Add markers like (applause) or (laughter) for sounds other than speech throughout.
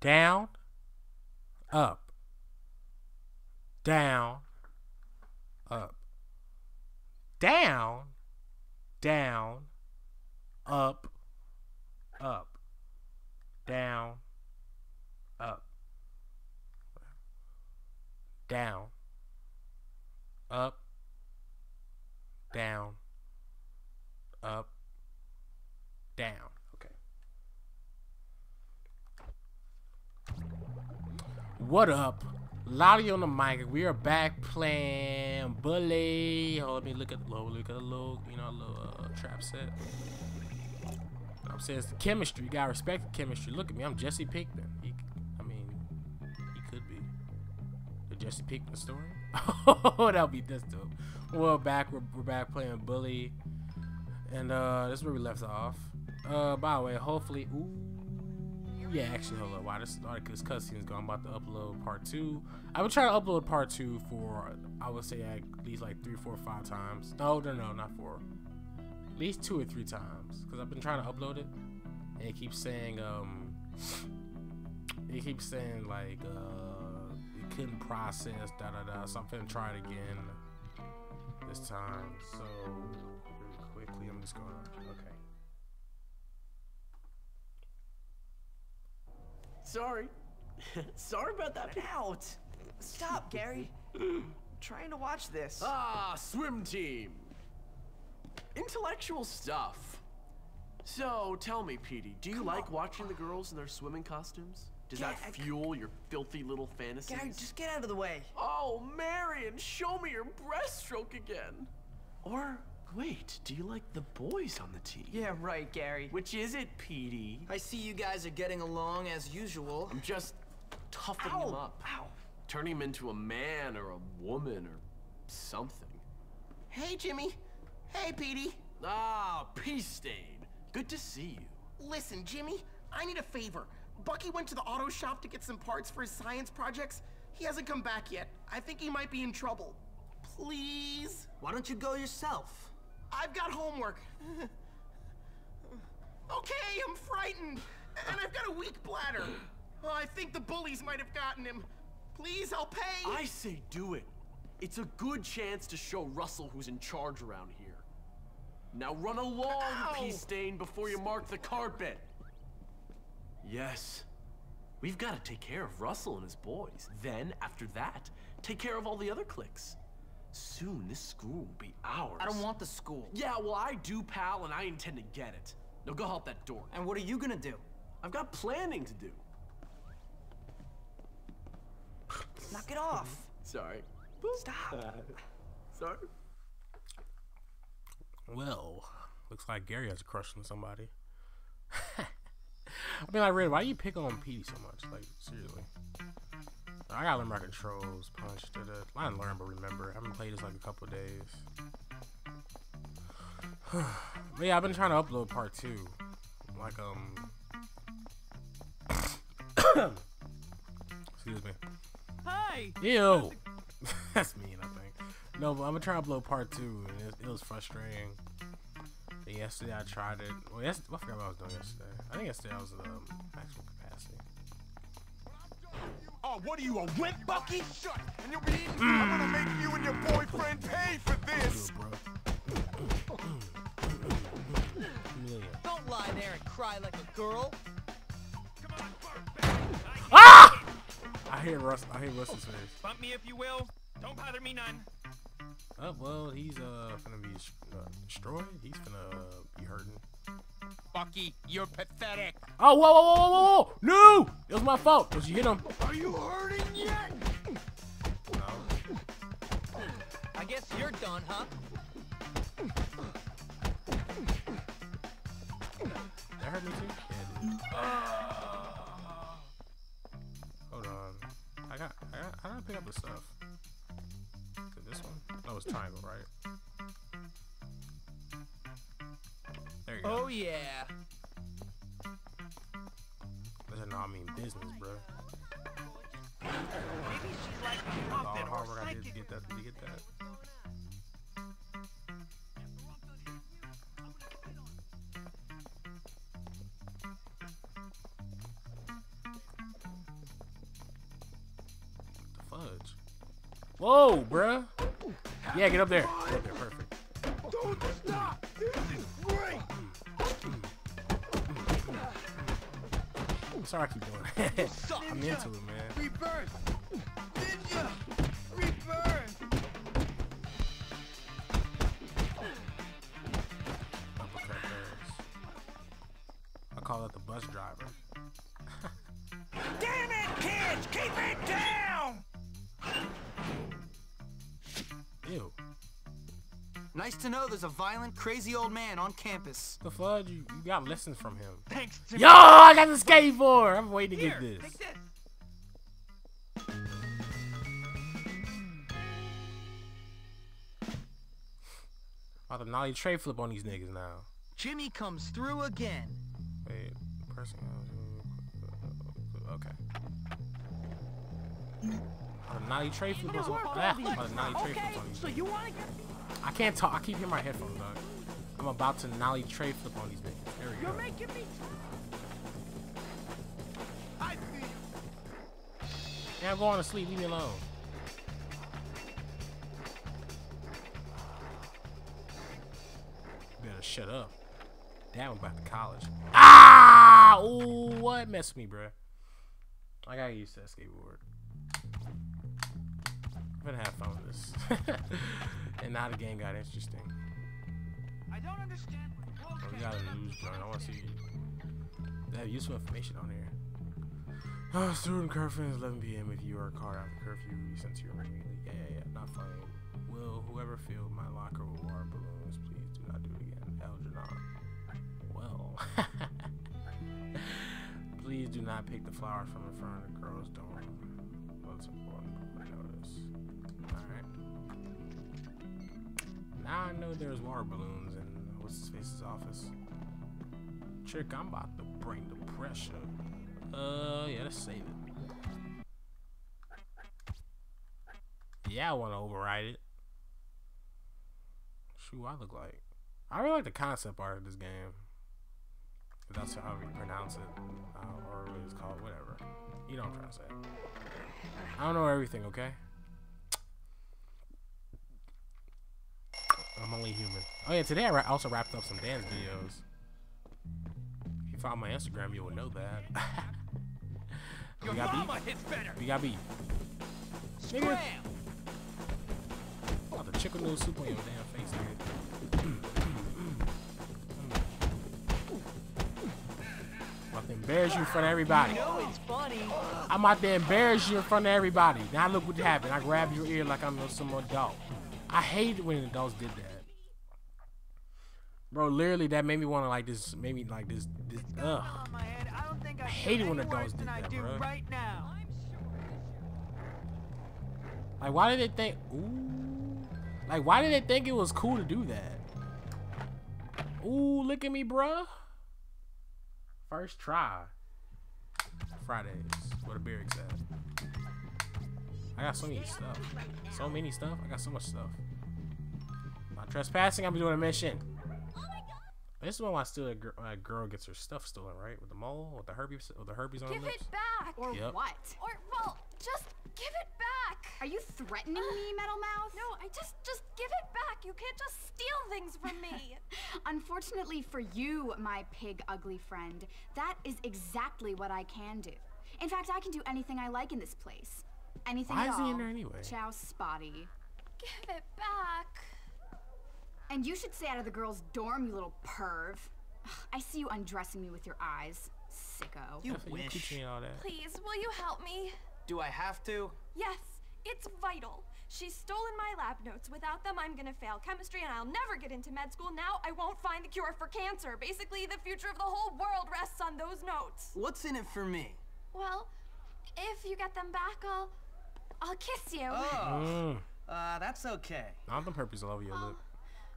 down, up, down, up, down, down, up, up, down, up, down, up, down, up, down. Okay. What up? Loudy on the mic. We are back playing Bully. Oh, let me look at the look at the little, you know, a little uh, trap set. I'm saying it's the chemistry. You gotta respect the chemistry. Look at me. I'm Jesse Pinkman. He, I mean, he could be the Jesse Pinkman story. (laughs) Oh, that'll be this dope. Well, back. We're, we're back playing Bully, and uh, this is where we left off. Uh, by the way, hopefully, ooh, yeah, actually, hold up. Why this started because cutscene's gone. I'm about to upload part two. I've been trying to upload part two for I would say at least like three, four, five times. No, no, no, not four. At least two or three times because I've been trying to upload it, and it keeps saying um, it keeps saying like uh, it couldn't process da da da. So I'm gonna try it again this time. So really quickly, I'm just gonna okay. Sorry. (laughs) Sorry about that. out! Stop, Gary. (laughs) trying to watch this. Ah, swim team. Intellectual stuff. So, tell me, Petey, do you Come like on. watching the girls in their swimming costumes? Does Ga- that fuel your filthy little fantasies? Gary, just get out of the way. Oh, Marion, show me your breaststroke again. Or, wait, do you like the boys on the team? Yeah, right, Gary. Which is it, Petey? I see you guys are getting along as usual. I'm just toughening him up. Ow! Turning him into a man or a woman or something. Hey, Jimmy. Hey, Petey. Ah, Pee Stain. Good to see you. Listen, Jimmy, I need a favor. Bucky went to the auto shop to get some parts for his science projects. He hasn't come back yet. I think he might be in trouble. Please? Why don't you go yourself? I've got homework. okay, I'm frightened. And I've got a weak bladder. Oh, I think the bullies might have gotten him. Please, I'll pay. I say do it. It's a good chance to show Russell who's in charge around here. Now run along, Ow. Pee Stain, before you mark the carpet. Yes. We've got to take care of Russell and his boys. Then, after that, take care of all the other cliques. Soon, this school will be ours. I don't want the school. Yeah, well, I do, pal, and I intend to get it. Now go help that door. And what are you gonna do? I've got planning to do. Knock it off. (laughs) Sorry. Stop. (laughs) Sorry. Well, looks like Gary has a crush on somebody. (laughs) I mean, like, really, why do you pick on Petey so much? Like, seriously. I gotta learn my controls, punch, da da. I didn't learn, but remember. I haven't played this like a couple days. (sighs) but yeah, I've been trying to upload part two. Like, um. (coughs) Excuse me. Hi! Ew. (laughs) That's mean, I think. No, but I'm gonna try to upload part two, and it, it was frustrating. And yesterday I tried it. Well, yes, I forgot what I was doing yesterday. I think yesterday I was um. Oh, what are you, a wimp, Bucky? Shut, and you'll be eating. I'm gonna make you and your boyfriend pay for this. Do it, bro. Amelia. Don't lie there and cry like a girl. Ah! I hear Russ. I hear Russ's face. Bump me if you will. Don't bother me none. Oh well, he's uh gonna be uh, destroyed. He's gonna uh, be hurting. Bucky, you're pathetic. Oh whoa whoa whoa whoa whoa! No! It was my fault. Did you hit him? Are you hurting yet? No. I guess you're done, huh? That hurt me too. Yeah, it did. Hold on. I got. I got. How did I pick up the stuff? Is it this one? Oh, it's triangle, right? yeah. Listen, no, I mean business, bro. Maybe she's like I did to Get that, get that. Fudge. Whoa, bruh. Yeah, get up there. Get up there. Sorry I keep doing it. (laughs) I'm into it, man. Rebirth! Ninja! Rebirth! Uppercut birds. I call it the bus driver. (laughs) Damn it, kids! Keep it down! Nice to know there's a violent, crazy old man on campus. The flood, you, you got lessons from him. Thanks to Yo, I got the skateboard. I'm waiting to Here, get this. take this. About to nollie tray flip on these niggas now. Jimmy comes through again. Wait, pressing. Okay. About to nollie tray flip on some. Ah, about to nollie tray flip on. So you want to get... I can't talk. I keep hearing my headphones, dog. I'm about to nollie tray flip on these niggas. There we You're go. making me... I see you! Yeah, I'm going to sleep. Leave me alone. Better shut up. Damn, I'm about to college. Ah! Ooh, what messed me, bruh? I gotta use that skateboard. I'm gonna have fun with this. (laughs) and now the game got interesting. I don't understand. Oh, we got a news joint. I want to see. They have useful information on here. Oh, student curfew is 11 p.m. If you are caught after curfew, we sent to your immediately. Yeah, yeah, yeah. Not funny. Will whoever filled my locker with water balloons, please do not do it again. Algernon. Well. (laughs) please do not pick the flowers from in front of the girls' dorm. What's important? I notice. Alright. I know there's water balloons in what's his face's office. Chick, I'm about to bring the pressure. Uh, yeah, let's save it. Yeah, I want to override it. Shoot, I look like. I really like the concept art of this game. If that's how we pronounce it, uh, or what it's called, whatever. You don't I'm to say. I don't know everything, okay? I'm only human. Oh yeah, today I also wrapped up some dance videos. If you follow my Instagram, you will know that. (laughs) We got mama better. We got beef. Nigga, about the chicken noodle soup on your damn face, nigga. I'm about to embarrass you in front of everybody. know it's funny. I'm out there embarrass you in front of everybody. Now look what happened. I grabbed your ear like I'm some adult. I hated when adults did that. Bro, literally that made me want to like this, made me like this, this, ugh. on my head. I don't think I, I hate it when any adults worse do I that, do bro. right now. Like, why did they think, ooh. Like, why did they think it was cool to do that? Ooh, look at me, bruh. First try. Fridays, where the beer at. I got so many stuff. So many stuff. I got so much stuff. Not trespassing. I'm doing a mission. This is when I still a, gir- a girl gets her stuff stolen, right? With the mole, with the herpes, with the herpes on her Give lips. it back! Or Yep. what? Or, well, just give it back! Are you threatening me, Metal Mouth? No, I just, just give it back! You can't just steal things from me! (laughs) Unfortunately for you, my pig ugly friend, that is exactly what I can do. In fact, I can do anything I like in this place. Anything Why at is he all. in there anyway? Ciao, Spotty. give it back! And you should stay out of the girls' dorm, you little perv. I see you undressing me with your eyes, sicko. You Definitely wish. coochie and all that. Please, will you help me? Do I have to? Yes, it's vital. She's stolen my lab notes. Without them, I'm gonna fail chemistry and I'll never get into med school. Now I won't find the cure for cancer. Basically, the future of the whole world rests on those notes. What's in it for me? Well, if you get them back, I'll. I'll kiss you. Oh, Mm. uh, that's okay. Not the herpes all over your lip.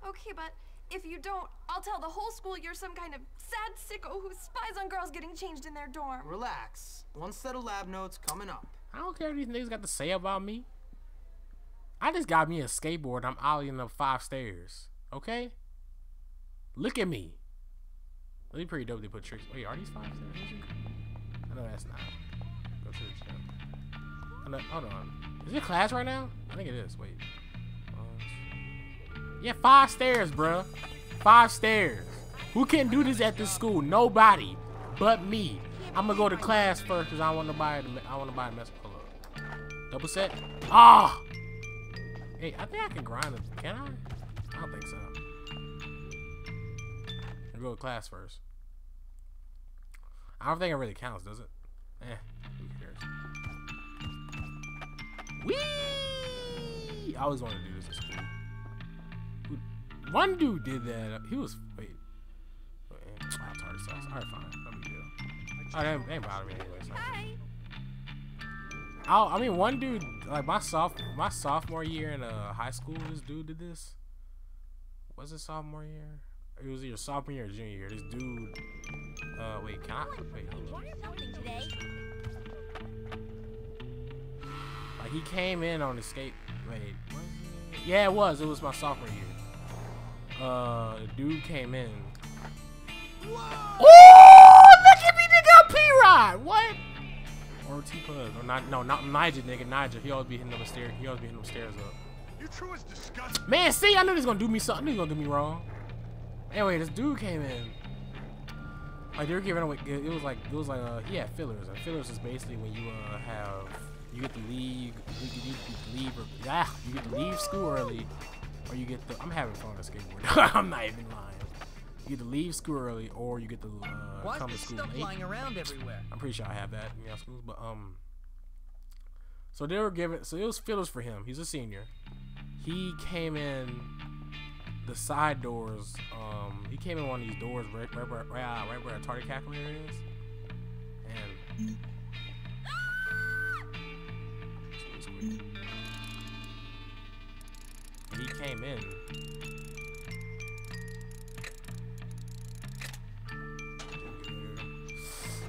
Okay, but if you don't, I'll tell the whole school you're some kind of sad sicko who spies on girls getting changed in their dorm. Relax. One set of lab notes coming up. I don't care what these niggas got to say about me. I just got me a skateboard. I'm ollieing up five stairs. Okay? Look at me. That'd be pretty dope. They put tricks. Wait, are these five stairs? I know that's not. Go to the gym. I know, hold on. Is it class right now? I think it is. Wait. Yeah, five stairs, bruh. Five stairs. Who can do this at this school? Nobody but me. I'm gonna go to class first because I want to buy I want to buy a mess. Hold up. Double set. Ah. Hey, I think I can grind it. Can I? I don't think so. I'll go to class first. I don't think it really counts, does it? Eh, who cares? Whee! I always wanted to do One dude did that. He was wait. wait wow, tardy sauce. All right, fine. No big deal. Oh, that ain't bother me anyway. So. I, I mean, one dude like my soph my sophomore year in uh, high school. This dude did this. Was it sophomore year? It was either sophomore year or junior year. This dude. Uh, wait, can I? Wait, hold on. Like he came in on the skate. Wait? Yeah, it was. It was my sophomore year. Uh, dude came in. Oh, look at me, nigga, P Rod. What? Or T Puz. Or not? No, not Nigel, nigga. Nigel. He always be hitting them stairs. He always be hitting them stairs up. You true as disgusting. Man, see, I knew he was gonna do me something. He was gonna do me wrong. Anyway, this dude came in. Like they were giving away. It was like it was like uh he had fillers. And fillers is basically when you uh have you get to leave you get, you get to leave or yeah you get to leave school early, or you get the I'm having fun on skateboard. (laughs) I'm not even lying. You get to leave school early, or you get to uh, Why come to school stuff late. lying around everywhere? I'm pretty sure I have that in your schools, but um. So they were giving. So it was fillers for him. He's a senior. He came in the side doors. Um, he came in one of these doors right, right, where, right, uh, right where a target calculator is, and. And in.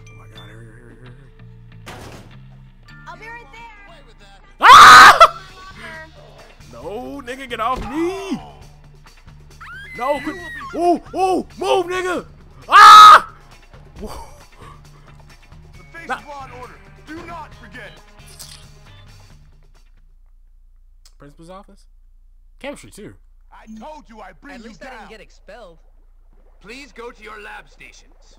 Oh my god, hurry, hurry, hurry, hurry. I'll be right there. Ah! No, nigga, get off me! No, quit. Ooh, ooh, move, nigga! Ah! The face Nah. of law and order. Do not forget. Principal's office? Chemistry, too. I told you I'd bring At you least I didn't get expelled. Please go to your lab stations.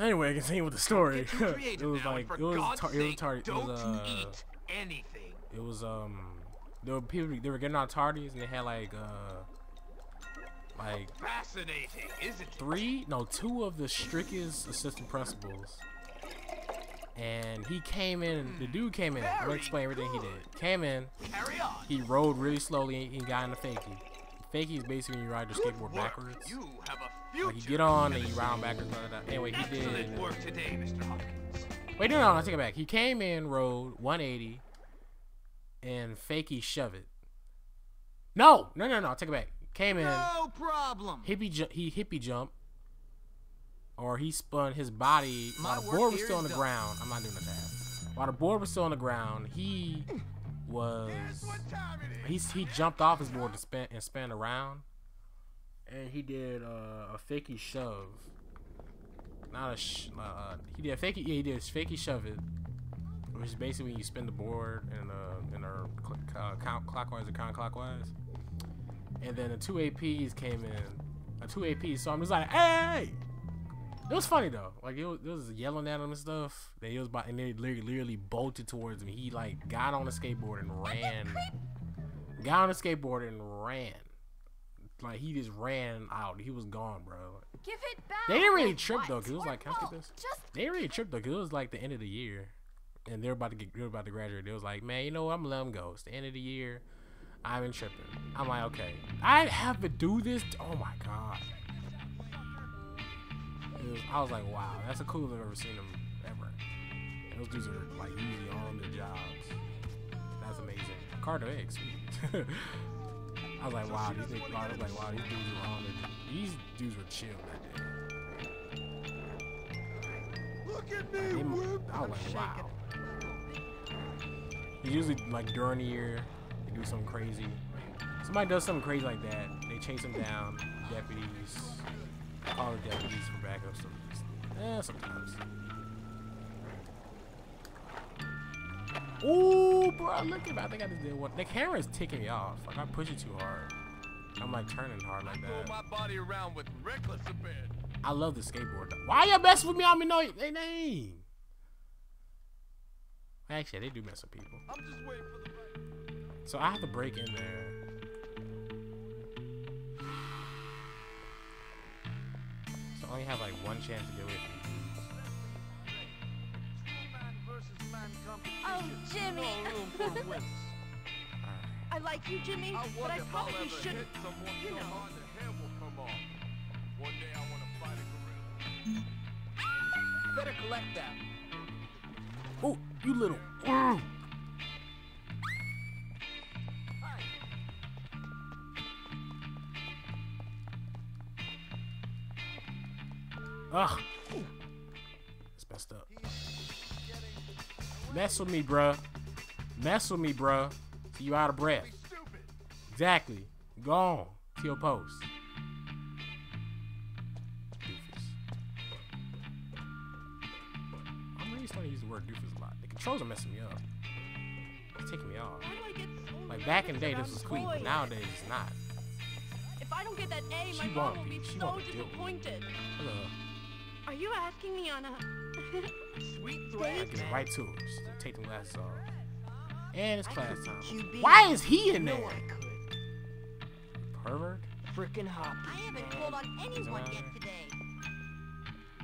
Anyway, I continue with the story. (laughs) It was now, like, and it was, God's tar- it was sake, tardy. It don't was, uh, eat anything. It was, um, there were people, they were getting out tardies and they had like, uh, like Fascinating, isn't it? three, no, two of the strictest assistant principals. And he came in, the dude came in, I'm gonna explain everything he did. Came in, Carry on. he rode really slowly and he got in the fakie. Fakie is basically when you ride your skateboard backwards. You have a future. Like you get on and you ride backwards. Blah, blah, blah. Anyway, he did. work today, Mr. Hopkins. Wait, no, no, no, take it back. He came in, rode 180, and Fakie shove it. No, no, no, no, take it back. Came in, No problem. hippie, ju- he hippie jump, or he spun his body My while the board was still on the done. ground. I'm not doing that. While the board was still on the ground, he was What time it he he jumped off his board to spin and spin around, and he did uh, a fakie shove. Not a sh- uh, he did a fakie yeah he did a fakie shove it, which is basically when you spin the board in a in a cl- uh, count clockwise or counterclockwise, and then the two APs came in, a two APs. So I'm just like, hey. It was funny though. Like it was, it was yelling at him and stuff. They was about, and they literally, literally bolted towards him. He like got on a skateboard and ran. Got on a skateboard and ran. Like he just ran out. He was gone, bro. Give it back. They didn't really trip though, cause it was like, can no, this? Just They didn't really trip though, cause it was like the end of the year, and they're about to get, they're about to graduate. They was like, man, you know what? I'm gonna let them go. It's the end of the year. I've been tripping. I'm like, okay, I have to do this. Oh my god. It was, I was like, wow, that's the coolest I've ever seen them ever. Those dudes are like usually on their jobs. That's amazing. Carter X, sweet. I was like, wow, these niggas, I was like, wow, these dudes were on their, these dudes were chill that day. Look at They- me, Whoop. I was like, wow. Usually, like during the year, they do something crazy. Somebody does something crazy like that, they chase them down. Deputies, call the deputies for backup. So, eh, sometimes. Ooh, bro, look at me. I think I just did one. The camera is ticking me off. Like I push it too hard. I'm like turning hard like that. my body around with reckless abandon. I love the skateboard. Though. Why y'all messing with me? I mean, no, they name. Actually, they do mess with people. I'm just waiting for the right. So I have to break in there. Only have like one chance to get away from these. Man versus man Oh. Jimmy. No room for (laughs) winners. I like you, Jimmy, I but I if I'll probably shouldn't. you know. hard the hair will come off. One day I want to fight a gorilla. Better collect that. Oh, you little. Ugh. It's messed up. Mess with me, bruh. Mess with me, bruh. You out of breath. Exactly. Go on to your post. Doofus. I'm really starting to use the word doofus a lot. The controls are messing me up. It's taking me off. Why do I get so Like back in the day, this was cool, but nowadays it's not. If I don't get that A, my mom won't be. She so won't deal with me. disappointed. Hello. Are you asking me on a Sweet I (laughs) thread. get right to it. Just take them glasses off. And it's class time. Why is he in No, there? I could. Pervert? Frickin' hoppy. I haven't man. called on anyone yet today.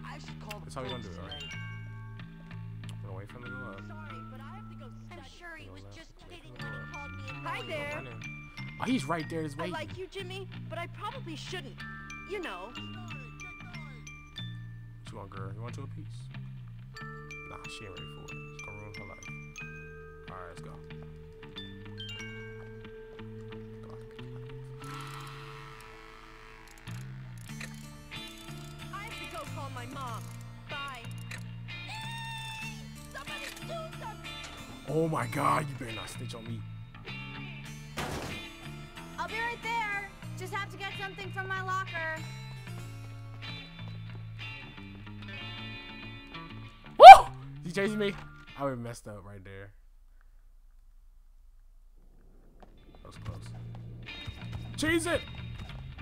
I should call the That's how we gonna do police it, right? tonight. Gonna wait for him to go up. Sorry, but I have to go I'm sure he was just kidding when the he called me Hi there. Oh, he's right there. Just I like you, Jimmy, but I probably shouldn't. You know. Want, girl? You want to a piece? Nah, she ain't ready for it. It's gonna ruin her life. Alright, let's go. I have to go call my mom. Bye. Somebody do something. Oh my god, you better not snitch on me. I'll be right there. Just have to get something from my locker. You chasing me? I would have messed up right there. That was close. Cheese it!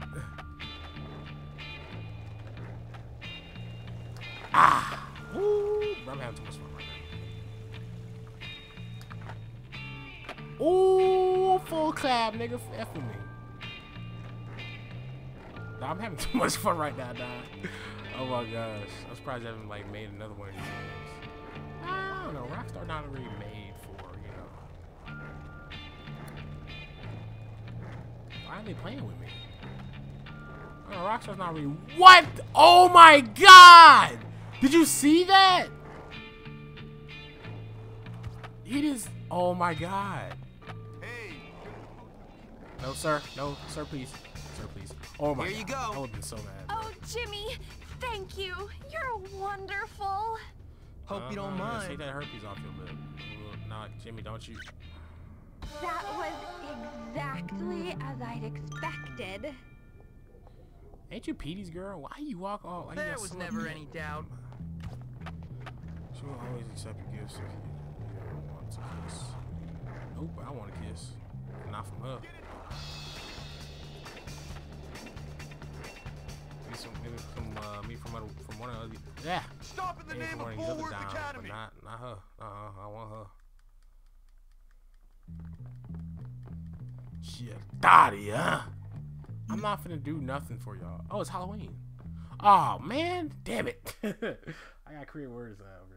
(sighs) ah! Ooh, I'm having too much fun right now. Ooh, full clap, nigga. F me. Nah, I'm having too much fun right now, dog. Oh my gosh. I'm surprised I haven't like made another one don't know. Rockstar not really made for, you know. Why are they playing with me? Oh, Rockstar's not really. What? Oh my god! Did you see that? He just. Oh my god. Hey, No, sir. No, sir, please. Sir, please. Oh my Here you god. go. I would have been so mad. Oh, Jimmy, thank you. You're wonderful. Hope you don't Uh-huh, yeah, Take that herpes off your lip. Well, Nah, Jimmy, don't you. That was exactly as I'd expected. Ain't you Petey's girl? Why you walk all like There was slut- never any doubt. She will always accept your gifts if you, you want to kiss. Nope, I want to kiss. Not from her. Maybe some, maybe from uh, me from other, from one of the yeah. stop in the name of one of Bullworth Academy. Not, not her. Uh-uh, I want her. Shit, daddy, huh? I'm not finna do nothing for y'all. Oh, it's Halloween. Oh man, damn it! (laughs) I gotta words now, man.